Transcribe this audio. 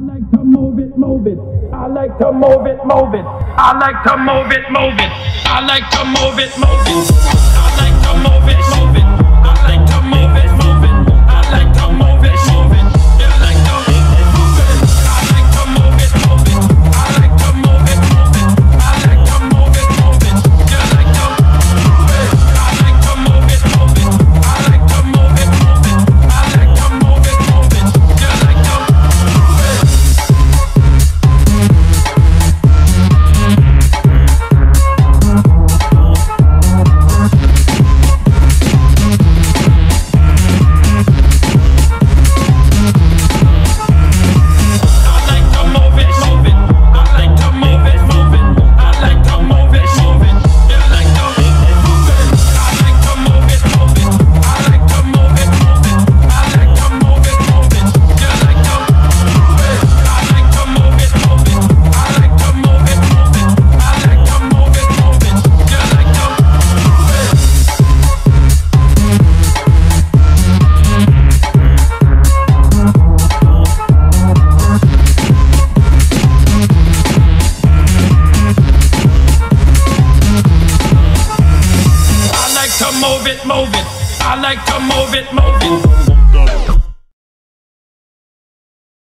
I like to move it, move it. I like to move it, move it. I like to move it, move it. I like to move it, move it. I like to move it, move it. move it, move it. I like to move it, move it.